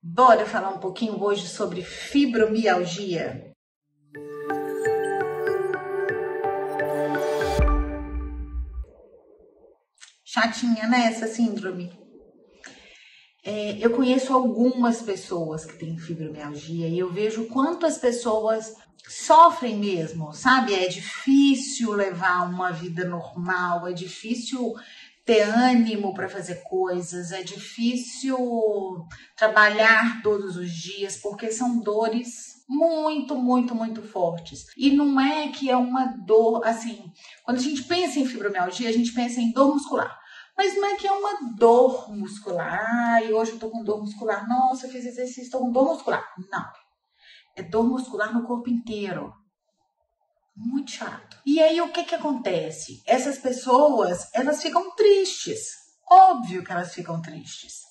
Bora falar um pouquinho hoje sobre fibromialgia. Chatinha, né, essa síndrome? É, eu conheço algumas pessoas que têm fibromialgia e eu vejo quanto as pessoas sofrem mesmo, sabe? É difícil levar uma vida normal, é difícil ter ânimo para fazer coisas, é difícil trabalhar todos os dias, porque são dores muito, muito, muito fortes. E não é que é uma dor, assim, quando a gente pensa em fibromialgia, a gente pensa em dor muscular. Mas não é que é uma dor muscular, e hoje eu tô com dor muscular, nossa, eu fiz exercício, tô com dor muscular. Não. É dor muscular no corpo inteiro. Muito chato. E aí o que que acontece? Essas pessoas, elas ficam tristes. Óbvio que elas ficam tristes.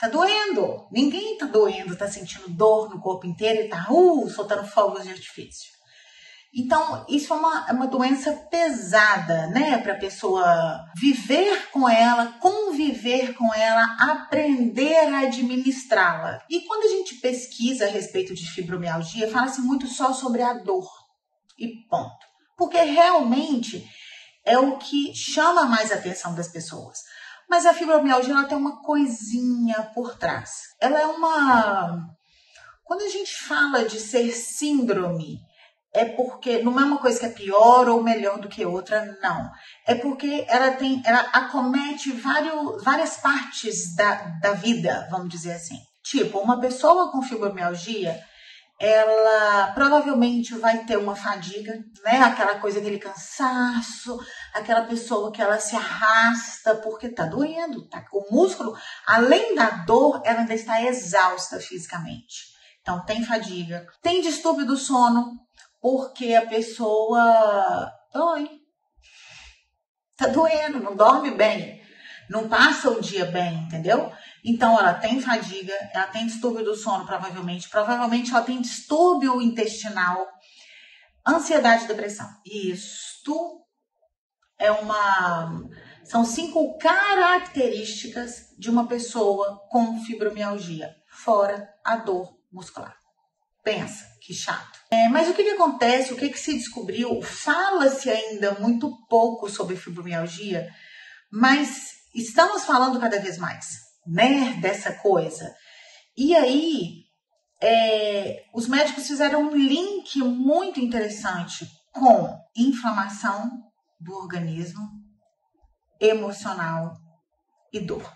Tá doendo. Ninguém tá doendo, tá sentindo dor no corpo inteiro e tá uh, soltando fogos de artifício. Então, isso é uma, é uma doença pesada, né? Para a pessoa viver com ela, conviver com ela, aprender a administrá-la. E quando a gente pesquisa a respeito de fibromialgia, fala-se muito só sobre a dor e ponto. Porque realmente é o que chama mais a atenção das pessoas. Mas a fibromialgia ela tem uma coisinha por trás. Ela é uma. Quando a gente fala de ser síndrome, é porque não é uma coisa que é pior ou melhor do que outra, não. É porque ela tem, ela acomete vários, várias partes da, da vida, vamos dizer assim. Tipo, uma pessoa com fibromialgia, ela provavelmente vai ter uma fadiga, né? Aquela coisa, aquele cansaço, aquela pessoa que ela se arrasta porque tá doendo, tá? O músculo, além da dor, ela ainda está exausta fisicamente. Então, tem fadiga, tem distúrbio do sono, porque a pessoa, oi, tá doendo, não dorme bem, não passa o dia bem, entendeu? Então, ela tem fadiga, ela tem distúrbio do sono, provavelmente. Provavelmente ela tem distúrbio intestinal, ansiedade e depressão. Isto é uma. São cinco características de uma pessoa com fibromialgia, fora a dor muscular. Pensa, que chato. É, mas o que, que acontece? O que, que se descobriu? Fala-se ainda muito pouco sobre fibromialgia, mas estamos falando cada vez mais né, dessa coisa. E aí, é, os médicos fizeram um link muito interessante com inflamação do organismo, emocional e dor.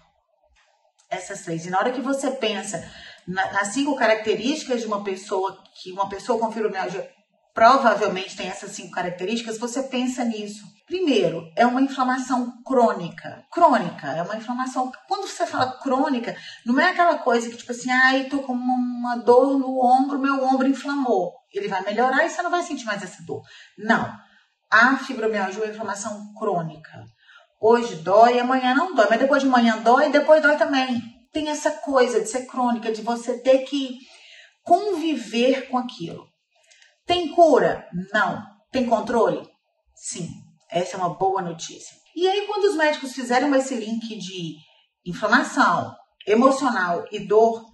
Essas três. E na hora que você pensa nas cinco características de uma pessoa que uma pessoa com fibromialgia provavelmente tem essas cinco características, você pensa nisso. Primeiro, é uma inflamação crônica. Crônica é uma inflamação. Quando você fala crônica, não é aquela coisa que, tipo assim, ai, tô com uma dor no ombro, meu ombro inflamou. Ele vai melhorar e você não vai sentir mais essa dor. Não. A fibromialgia é uma inflamação crônica. Hoje dói, amanhã não dói, mas depois de manhã dói, depois dói também. Tem essa coisa de ser crônica, de você ter que conviver com aquilo. Tem cura? Não. Tem controle? Sim. Essa é uma boa notícia. E aí, quando os médicos fizeram esse link de inflamação emocional e dor,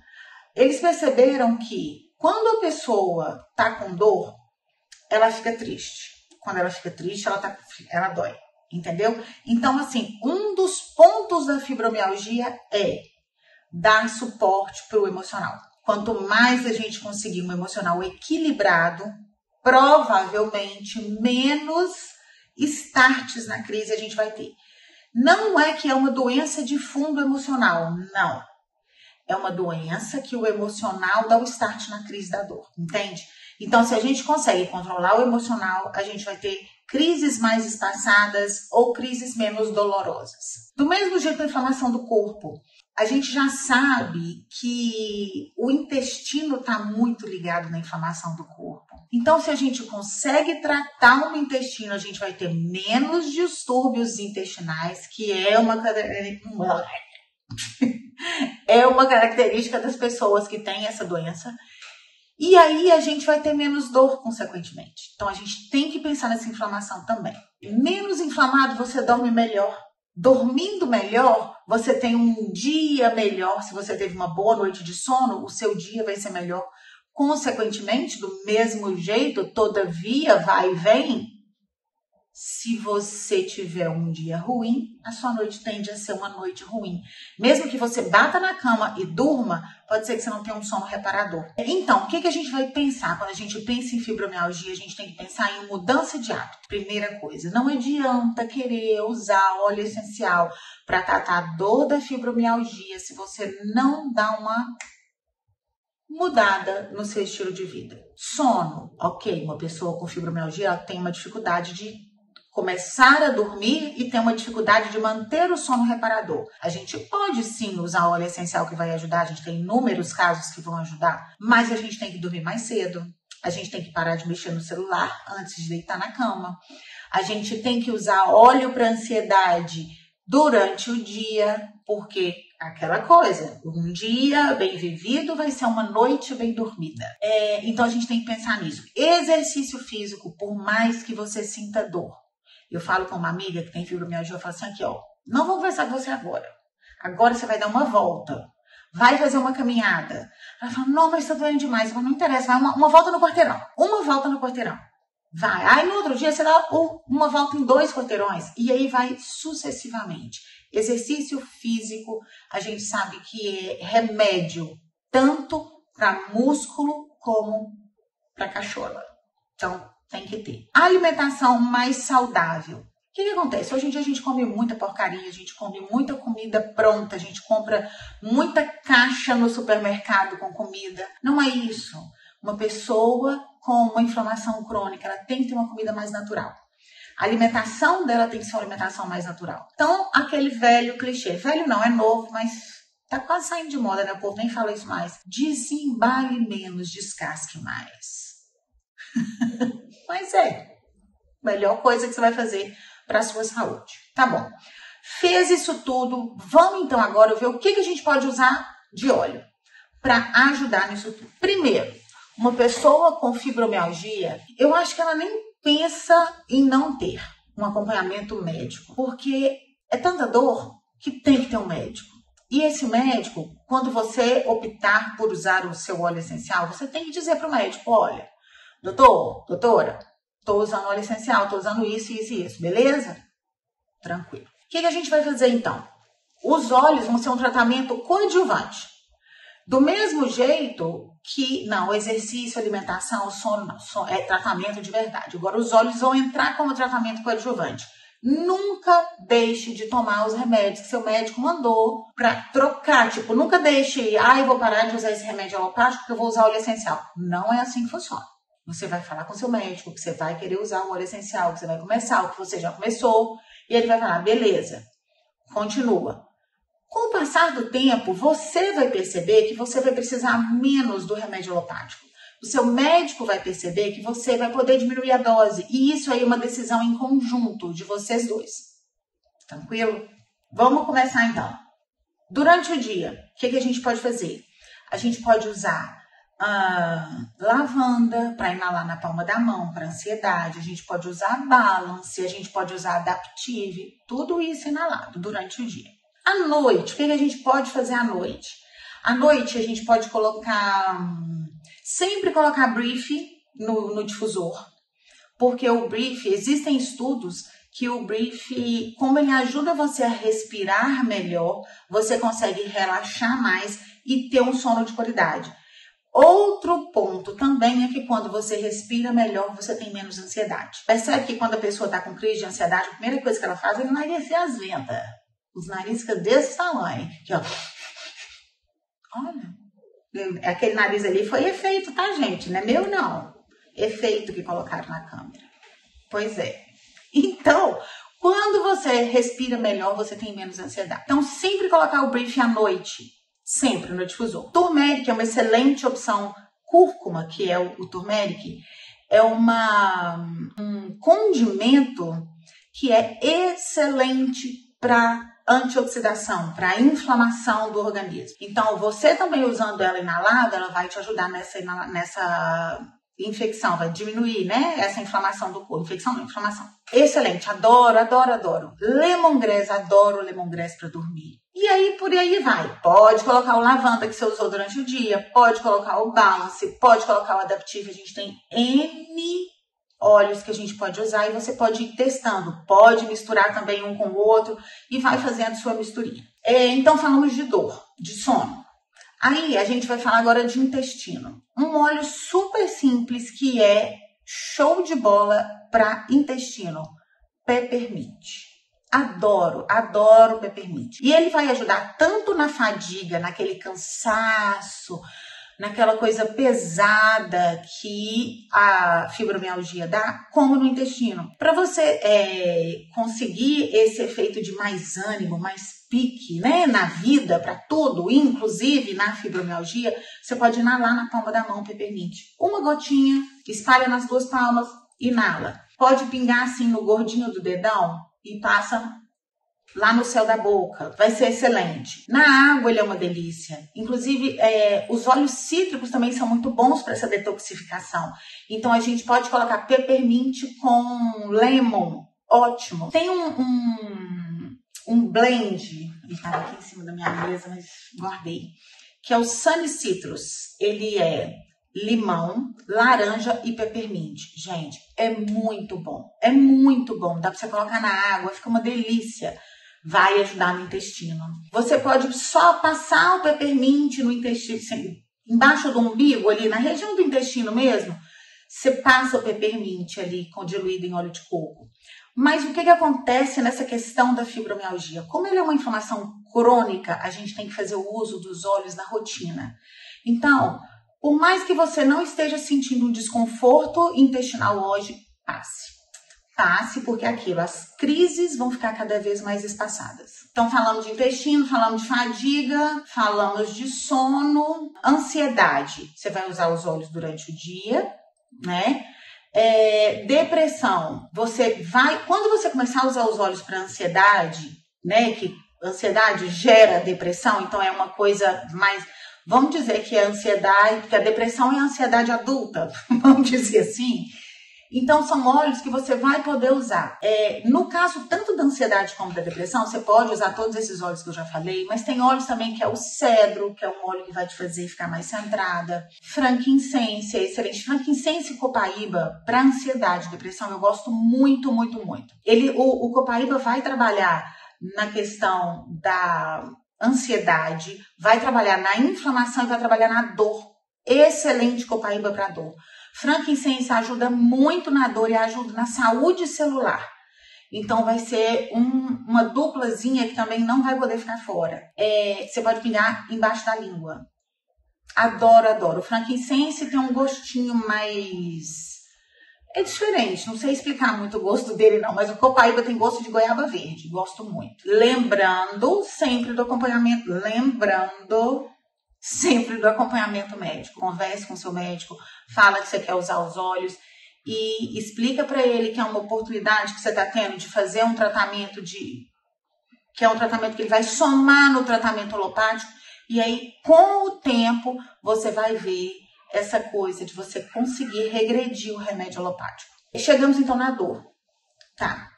eles perceberam que quando a pessoa tá com dor, ela fica triste. Quando ela fica triste, ela, tá, ela dói. Entendeu? Então, assim, um dos pontos da fibromialgia é dar suporte para o emocional. Quanto mais a gente conseguir um emocional equilibrado, provavelmente menos starts na crise a gente vai ter. Não é que é uma doença de fundo emocional, não. É uma doença que o emocional dá o start na crise da dor, entende? Então, se a gente consegue controlar o emocional, a gente vai ter crises mais espaçadas ou crises menos dolorosas. Do mesmo jeito, a inflamação do corpo. A gente já sabe que o intestino está muito ligado na inflamação do corpo. Então, se a gente consegue tratar o intestino, a gente vai ter menos distúrbios intestinais, que é uma é uma característica das pessoas que têm essa doença. E aí a gente vai ter menos dor, consequentemente. Então a gente tem que pensar nessa inflamação também. Menos inflamado, você dorme melhor. Dormindo melhor, você tem um dia melhor. Se você teve uma boa noite de sono, o seu dia vai ser melhor. Consequentemente, do mesmo jeito, todavia, vai e vem, se você tiver um dia ruim, a sua noite tende a ser uma noite ruim. Mesmo que você bata na cama e durma, pode ser que você não tenha um sono reparador. Então, o que, a gente vai pensar? Quando a gente pensa em fibromialgia, a gente tem que pensar em mudança de hábito. Primeira coisa, não adianta querer usar óleo essencial para tratar a dor da fibromialgia se você não dá uma mudada no seu estilo de vida. Sono, ok, uma pessoa com fibromialgia tem uma dificuldade de começar a dormir e ter uma dificuldade de manter o sono reparador. A gente pode sim usar óleo essencial que vai ajudar, a gente tem inúmeros casos que vão ajudar, mas a gente tem que dormir mais cedo. A gente tem que parar de mexer no celular antes de deitar na cama. A gente tem que usar óleo para ansiedade durante o dia, porque aquela coisa, um dia bem vivido vai ser uma noite bem dormida. É, então a gente tem que pensar nisso. Exercício físico, por mais que você sinta dor, eu falo com uma amiga que tem fibromialgia, eu falo assim, aqui ó, não vou conversar com você agora. Agora você vai dar uma volta. Vai fazer uma caminhada. Ela fala, não, mas está doendo demais. Eu falo, não interessa, vai uma, uma volta no quarteirão. Uma volta no quarteirão. Vai. Aí no outro dia você dá uma volta em dois quarteirões. E aí vai sucessivamente. Exercício físico, a gente sabe que é remédio tanto para músculo como para cachola. Então, tem que ter. alimentação mais saudável. O que, que, acontece? Hoje em dia a gente come muita porcaria, a gente come muita comida pronta, a gente compra muita caixa no supermercado com comida. Não é isso. Uma pessoa com uma inflamação crônica, ela tem que ter uma comida mais natural. A alimentação dela tem que ser uma alimentação mais natural. Então, aquele velho clichê. Velho não, é novo, mas tá quase saindo de moda, né? O povo nem fala isso mais. Desembale menos, descasque mais. Mas é. Melhor coisa que você vai fazer para a sua saúde. Tá bom. Fez isso tudo. Vamos então agora ver o que, que a gente pode usar de óleo para ajudar nisso tudo. Primeiro, uma pessoa com fibromialgia, eu acho que ela nem pensa em não ter um acompanhamento médico, porque é tanta dor que tem que ter um médico. E esse médico, quando você optar por usar o seu óleo essencial, você tem que dizer para o médico: olha, Doutor, doutora, estou usando óleo essencial, estou usando isso, isso e isso, beleza? Tranquilo. O que, que a gente vai fazer então? Os óleos vão ser um tratamento coadjuvante. Do mesmo jeito que, não, exercício, alimentação, sono, não, sono, é tratamento de verdade. Agora, os óleos vão entrar como tratamento coadjuvante. Nunca deixe de tomar os remédios que seu médico mandou para trocar. Tipo, nunca deixe, ah, eu vou parar de usar esse remédio alopático porque eu vou usar óleo essencial. Não é assim que funciona. Você vai falar com seu médico que você vai querer usar o óleo essencial, que você vai começar, o que você já começou, e ele vai falar: beleza, continua. Com o passar do tempo, você vai perceber que você vai precisar menos do remédio alopático. O seu médico vai perceber que você vai poder diminuir a dose. E isso aí é uma decisão em conjunto de vocês dois. Tranquilo? Vamos começar então. Durante o dia, o que, que a gente pode fazer? A gente pode usar lavanda para inalar na palma da mão, para ansiedade. A gente pode usar balance, a gente pode usar adaptive, tudo isso inalado durante o dia. À noite, o que a gente pode fazer à noite? À noite a gente pode colocar, sempre colocar brief no, no difusor, porque o brief, existem estudos que o brief, como ele ajuda você a respirar melhor, você consegue relaxar mais e ter um sono de qualidade. Outro ponto também é que quando você respira melhor, você tem menos ansiedade. Percebe que quando a pessoa está com crise de ansiedade, a primeira coisa que ela faz é enairecer as ventas. Os narizes ficam desse tamanho. Aqui, ó. Olha. Aquele nariz ali foi efeito, tá, gente? Não é meu, não. Efeito que colocaram na câmera. Pois é. Então, quando você respira melhor, você tem menos ansiedade. Então, sempre colocar o brief à noite sempre no difusor. Turmeric é uma excelente opção. Cúrcuma, que é o, o turmeric, é uma, um condimento que é excelente para antioxidação, para inflamação do organismo. Então, você também usando ela inalada, ela vai te ajudar nessa, nessa infecção, vai diminuir, né? Essa inflamação do corpo. Infecção não, inflamação. Excelente, adoro, adoro, adoro. Lemongrass, adoro lemongrass para dormir. E aí, por aí vai. Pode colocar o lavanda que você usou durante o dia, pode colocar o balance, pode colocar o adaptivo. A gente tem N óleos que a gente pode usar e você pode ir testando. Pode misturar também um com o outro e vai fazendo sua misturinha. É, então, falamos de dor, de sono. Aí, a gente vai falar agora de intestino. Um óleo super simples que é show de bola para intestino. Peppermint. Adoro, adoro peppermint. E ele vai ajudar tanto na fadiga, naquele cansaço, naquela coisa pesada que a fibromialgia dá, como no intestino. Para você é, conseguir esse efeito de mais ânimo, mais pique, né, na vida, para tudo, inclusive na fibromialgia, você pode inalar na palma da mão peppermint. Uma gotinha, espalha nas duas palmas, inala. Pode pingar assim no gordinho do dedão e passa lá no céu da boca. Vai ser excelente. Na água ele é uma delícia. Inclusive, é, os óleos cítricos também são muito bons para essa detoxificação. Então a gente pode colocar peppermint com lemon. Ótimo. Tem um, um, um blend, ele estava aqui em cima da minha mesa, mas guardei, que é o Sunny Citrus. Ele é limão, laranja e peppermint. Gente, é muito bom. É muito bom. Dá para você colocar na água, fica uma delícia vai ajudar no intestino. Você pode só passar o peppermint no intestino, embaixo do umbigo, ali na região do intestino mesmo. Você passa o peppermint ali com diluído em óleo de coco. Mas o que, que acontece nessa questão da fibromialgia? Como ele é uma inflamação crônica, a gente tem que fazer o uso dos óleos na rotina. Então, por mais que você não esteja sentindo um desconforto intestinal hoje, passe passe, porque é aquilo, as crises vão ficar cada vez mais espaçadas. Então, falamos de intestino, falamos de fadiga, falamos de sono, ansiedade. Você vai usar os olhos durante o dia, né? É, depressão, você vai. Quando você começar a usar os olhos para ansiedade, né? Que ansiedade gera depressão, então é uma coisa mais. Vamos dizer que a ansiedade, que a depressão é a ansiedade adulta, vamos dizer assim então, são óleos que você vai poder usar. É, no caso tanto da ansiedade como da depressão, você pode usar todos esses óleos que eu já falei, mas tem óleos também que é o cedro, que é um óleo que vai te fazer ficar mais centrada. Frankincense é excelente. Frankincense e copaíba para ansiedade, depressão, eu gosto muito, muito, muito. Ele, o, o copaíba vai trabalhar na questão da ansiedade, vai trabalhar na inflamação e vai trabalhar na dor. Excelente copaíba para dor. Frankincense ajuda muito na dor e ajuda na saúde celular. Então vai ser um, uma duplazinha que também não vai poder ficar fora. É, você pode pingar embaixo da língua. Adoro, adoro. O frankincense tem um gostinho mais. É diferente, não sei explicar muito o gosto dele, não, mas o copaíba tem gosto de goiaba verde, gosto muito. Lembrando sempre do acompanhamento, lembrando sempre do acompanhamento médico. Converse com seu médico, fala que você quer usar os olhos e explica para ele que é uma oportunidade que você está tendo de fazer um tratamento de que é um tratamento que ele vai somar no tratamento holopático e aí com o tempo você vai ver essa coisa de você conseguir regredir o remédio holopático. Chegamos então na dor, tá?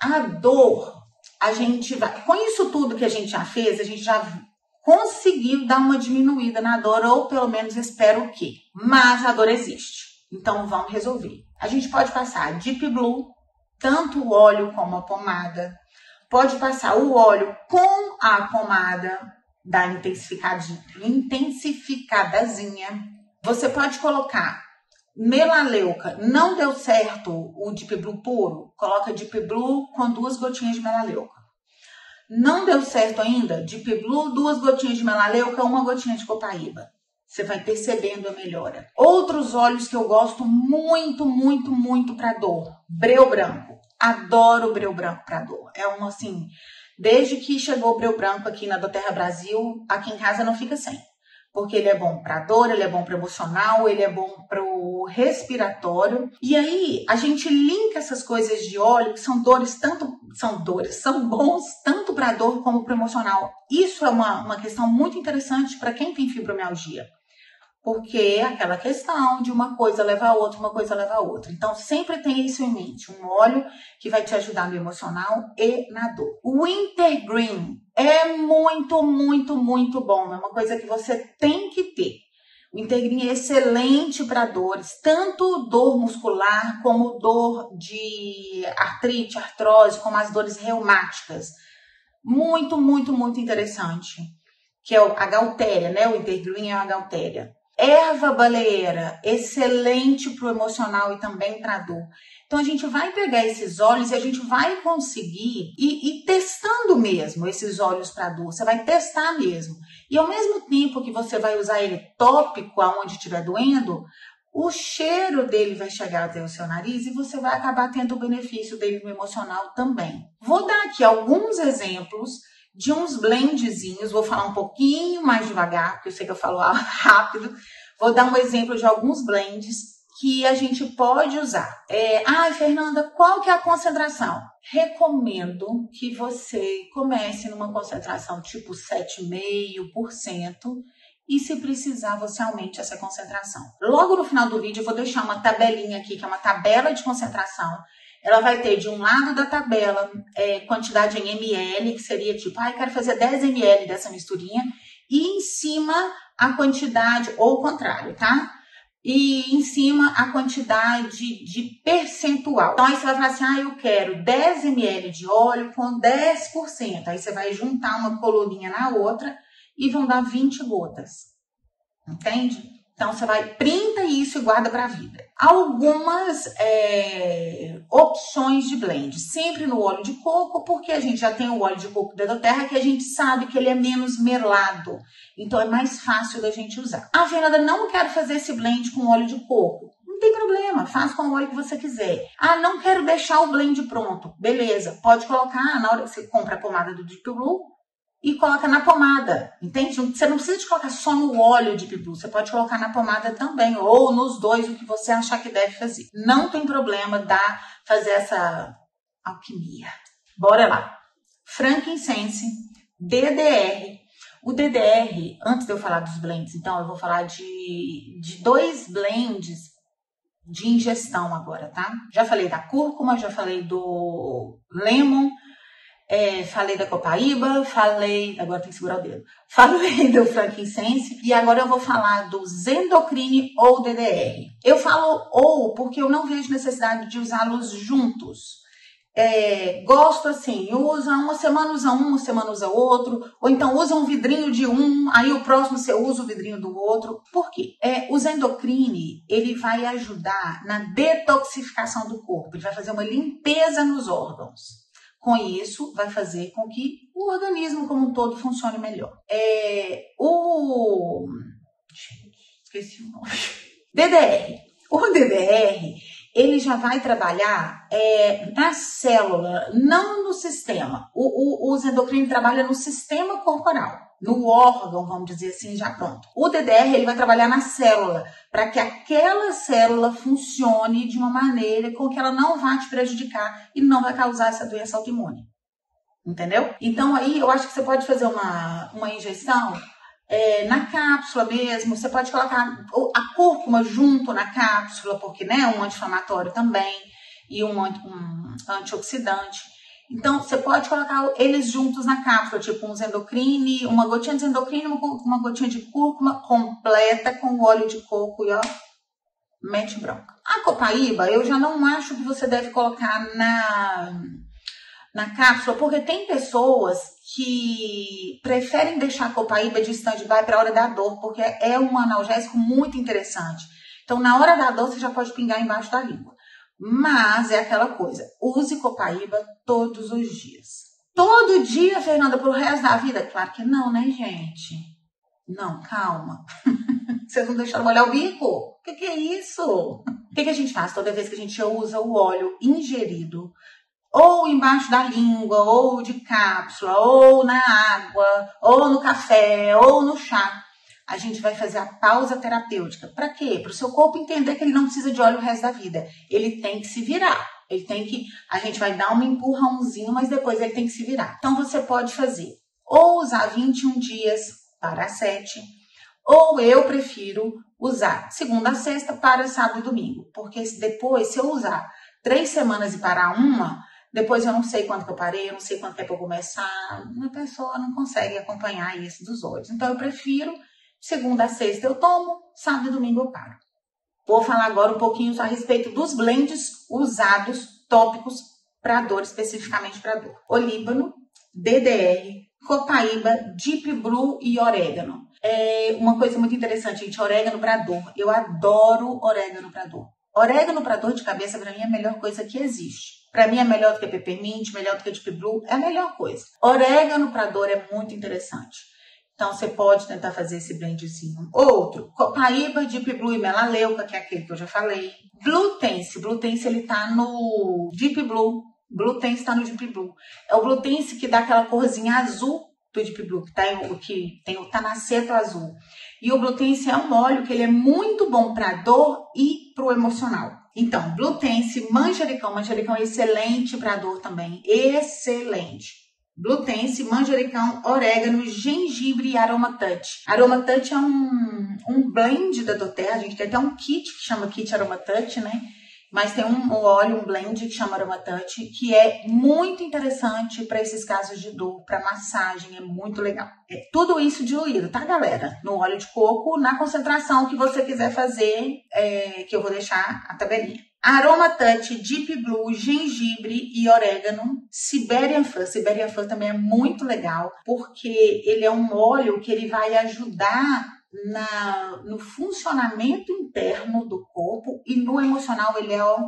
A dor, a gente vai com isso tudo que a gente já fez, a gente já conseguiu dar uma diminuída na dor, ou pelo menos espero que. Mas a dor existe. Então vamos resolver. A gente pode passar Deep Blue, tanto o óleo como a pomada. Pode passar o óleo com a pomada da intensificadazinha. Você pode colocar melaleuca. Não deu certo o Deep Blue puro? Coloca Deep Blue com duas gotinhas de melaleuca. Não deu certo ainda? Deep Blue, duas gotinhas de melaleuca, uma gotinha de copaíba. Você vai percebendo a melhora. Outros óleos que eu gosto muito, muito, muito para dor. Breu branco. Adoro breu branco para dor. É uma assim, desde que chegou o breu branco aqui na Doterra Brasil, aqui em casa não fica sem porque ele é bom para dor, ele é bom para emocional, ele é bom para o respiratório. E aí a gente linka essas coisas de óleo que são dores tanto são dores, são bons tanto para dor como para emocional. Isso é uma, uma questão muito interessante para quem tem fibromialgia. Porque é aquela questão de uma coisa leva a outra, uma coisa leva a outra. Então, sempre tem isso em mente, um óleo que vai te ajudar no emocional e na dor. O Wintergreen é muito, muito, muito bom, é uma coisa que você tem que ter. O Integrin é excelente para dores, tanto dor muscular como dor de artrite, artrose, como as dores reumáticas. Muito, muito, muito interessante. Que é a galtéria, né? O Intergreen é a galtéria. Erva baleeira, excelente para o emocional e também para dor. Então a gente vai pegar esses óleos e a gente vai conseguir ir, testando mesmo esses óleos para dor. Você vai testar mesmo. E ao mesmo tempo que você vai usar ele tópico aonde estiver doendo, o cheiro dele vai chegar até o seu nariz e você vai acabar tendo o benefício dele no emocional também. Vou dar aqui alguns exemplos de uns blendzinhos, vou falar um pouquinho mais devagar, porque eu sei que eu falo rápido. Vou dar um exemplo de alguns blends que a gente pode usar. É, ah, Fernanda, qual que é a concentração? Recomendo que você comece numa concentração tipo 7,5% e se precisar você aumente essa concentração. Logo no final do vídeo eu vou deixar uma tabelinha aqui, que é uma tabela de concentração. Ela vai ter de um lado da tabela é, quantidade em ml, que seria tipo, ah, eu quero fazer 10 ml dessa misturinha, e em cima a quantidade, ou o contrário, tá? e em cima a quantidade de percentual. Então aí você vai falar assim: ah, eu quero 10 ml de óleo com 10%. Aí você vai juntar uma coluninha na outra e vão dar 20 gotas. Entende? Então você vai, printa isso e guarda para a vida. Algumas é, opções de blend, sempre no óleo de coco, porque a gente já tem o óleo de coco da terra que a gente sabe que ele é menos melado, então é mais fácil da gente usar. A Fernanda não quero fazer esse blend com óleo de coco. Não tem problema, faz com o óleo que você quiser. Ah, não quero deixar o blend pronto. Beleza, pode colocar na hora que você compra a pomada do Deep Blue, e coloca na pomada, entende? Você não precisa de colocar só no óleo de pipu, você pode colocar na pomada também, ou nos dois, o que você achar que deve fazer. Não tem problema dar, fazer essa alquimia. Bora lá. Frankincense, DDR. O DDR, antes de eu falar dos blends, então, eu vou falar de, de dois blends de ingestão agora, tá? Já falei da cúrcuma, já falei do lemon, é, falei da copaíba, falei, agora tem que segurar o dedo, falei do frankincense e agora eu vou falar do zendocrine ou DDR. Eu falo ou porque eu não vejo necessidade de usá-los juntos. É, gosto assim, usa uma semana usa um, uma semana usa outro, ou então usa um vidrinho de um, aí o próximo você usa o vidrinho do outro. Por quê? É, o zendocrine, ele vai ajudar na detoxificação do corpo, ele vai fazer uma limpeza nos órgãos. Com isso, vai fazer com que o organismo como um todo funcione melhor. É, o. Esqueci o nome. DDR. O DDR, ele já vai trabalhar é, na célula, não no sistema. O, o, os endocrinos trabalham no sistema corporal no órgão, vamos dizer assim, já pronto. O DDR ele vai trabalhar na célula, para que aquela célula funcione de uma maneira com que ela não vá te prejudicar e não vai causar essa doença autoimune. Entendeu? Então aí eu acho que você pode fazer uma, uma injeção é, na cápsula mesmo, você pode colocar a cúrcuma junto na cápsula, porque né, é um anti-inflamatório também e um, um antioxidante. Então, você pode colocar eles juntos na cápsula, tipo um endocrine, uma gotinha de endocrine, uma gotinha de cúrcuma completa com óleo de coco e ó, mete bronca. A copaíba, eu já não acho que você deve colocar na, na cápsula, porque tem pessoas que preferem deixar a copaíba de stand-by para a hora da dor, porque é um analgésico muito interessante. Então, na hora da dor, você já pode pingar embaixo da língua. Mas é aquela coisa, use copaíba todos os dias. Todo dia, Fernanda, pro resto da vida? Claro que não, né, gente? Não, calma. Vocês não deixaram molhar o bico? O que, que, é isso? O que, que a gente faz toda vez que a gente usa o óleo ingerido? Ou embaixo da língua, ou de cápsula, ou na água, ou no café, ou no chá a gente vai fazer a pausa terapêutica. Para quê? Para o seu corpo entender que ele não precisa de óleo o resto da vida. Ele tem que se virar. Ele tem que. A gente vai dar um empurrãozinho, mas depois ele tem que se virar. Então você pode fazer ou usar 21 dias para 7, Ou eu prefiro usar segunda a sexta para sábado e domingo, porque depois, se eu usar três semanas e parar uma, depois eu não sei quando que eu parei, eu não sei quanto tempo eu começar, uma pessoa não consegue acompanhar isso dos olhos. Então eu prefiro segunda a sexta eu tomo, sábado e domingo eu paro. Vou falar agora um pouquinho a respeito dos blends usados, tópicos para dor, especificamente para dor. Olíbano, DDR, copaíba, Deep Blue e orégano. É uma coisa muito interessante, gente, orégano para dor. Eu adoro orégano para dor. Orégano para dor de cabeça para mim é a melhor coisa que existe. Para mim é melhor do que peppermint, melhor do que Deep Blue, é a melhor coisa. Orégano para dor é muito interessante. Então você pode tentar fazer esse blendzinho. Outro, copaíba, Deep Blue e melaleuca, que é aquele que eu já falei. Blutense, Blutense ele tá no Deep Blue. Blutense está no Deep Blue. É o Blutense que dá aquela corzinha azul do Deep Blue, que, tá, que tem o tanaceto azul. E o Blutense é um óleo que ele é muito bom para dor e para o emocional. Então, Blutense, manjericão, manjericão é excelente para dor também, excelente blutense, manjericão, orégano, gengibre e aroma touch. Aroma touch é um, um blend da doTERRA, a gente tem até um kit que chama kit aroma touch, né? Mas tem um, óleo, um blend que chama aroma touch, que é muito interessante para esses casos de dor, para massagem, é muito legal. É tudo isso diluído, tá, galera? No óleo de coco, na concentração que você quiser fazer, é, que eu vou deixar a tabelinha. Aroma Touch, Deep Blue, gengibre e orégano. Siberian Fur. Siberian Fur também é muito legal, porque ele é um óleo que ele vai ajudar na, no funcionamento interno do corpo e no emocional ele é ó,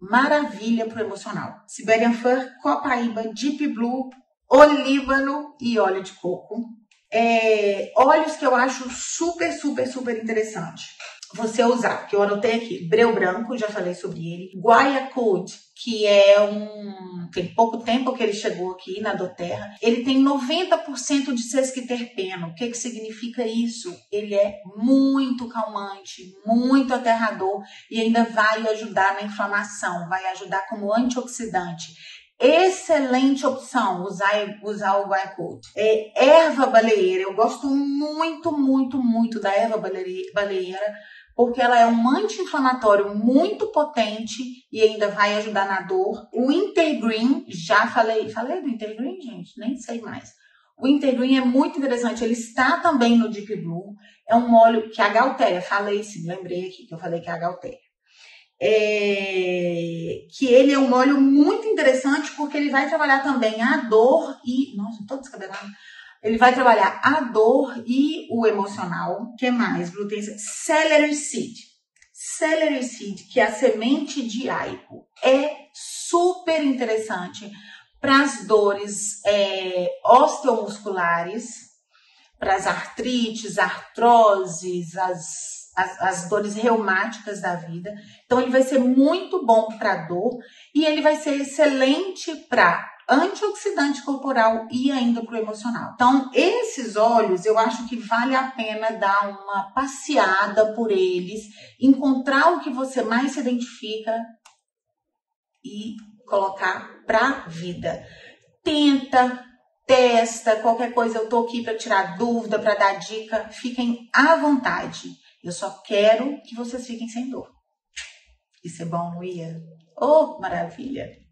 maravilha pro emocional. Siberian Fur, Copaíba, Deep Blue, olíbano e óleo de coco. É, óleos que eu acho super, super, super interessante você usar, que eu anotei aqui, breu branco, já falei sobre ele, guaiacud, que é um tem pouco tempo que ele chegou aqui na Doterra, ele tem 90% de sesquiterpeno. O que que significa isso? Ele é muito calmante, muito aterrador e ainda vai ajudar na inflamação, vai ajudar como antioxidante excelente opção usar, usar o Guaiacult. É erva baleeira, eu gosto muito, muito, muito da erva baleeira porque ela é um anti-inflamatório muito potente e ainda vai ajudar na dor. O Intergreen, já falei, falei do Intergreen, gente? Nem sei mais. O Intergreen é muito interessante, ele está também no Deep Blue. É um óleo que a Galtéria, falei sim, lembrei aqui que eu falei que é a Galtéria. É, que ele é um óleo muito interessante porque ele vai trabalhar também a dor e. Nossa, estou descabelada ele vai trabalhar a dor e o emocional. Que mais? Glúten, celery seed. Celery seed, que é a semente de aipo, é super interessante para as dores é, osteomusculares, para as artrites, artroses, as, as, as, dores reumáticas da vida. Então, ele vai ser muito bom para dor e ele vai ser excelente para antioxidante corporal e ainda para o emocional. Então, esses óleos, eu acho que vale a pena dar uma passeada por eles, encontrar o que você mais se identifica e colocar para vida. Tenta, testa, qualquer coisa, eu tô aqui para tirar dúvida, para dar dica, fiquem à vontade. Eu só quero que vocês fiquem sem dor. Isso é bom, não? Oh, maravilha!